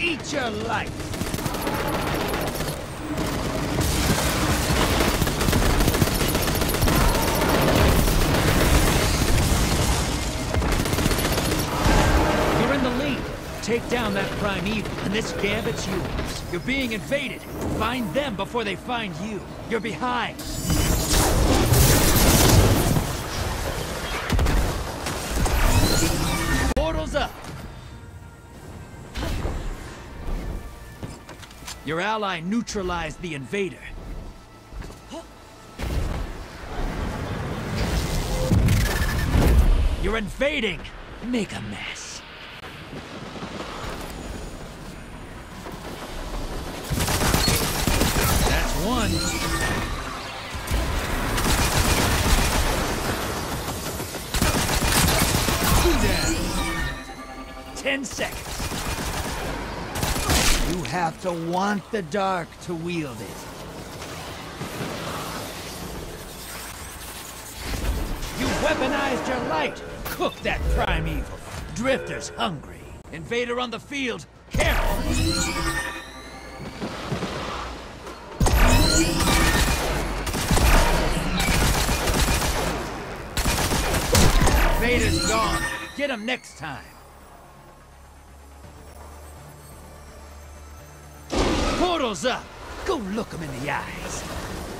Eat your life! You're in the lead. Take down that primeval, and this gambit's yours. You're being invaded. Find them before they find you. You're behind. Your ally neutralized the invader. You're invading! Make a mess. That's one. Ten seconds. You have to want the dark to wield it. You weaponized your light! Cook that primeval! Drifter's hungry. Invader on the field! Careful! Invader's gone. Get him next time. Up! Go look him in the eyes.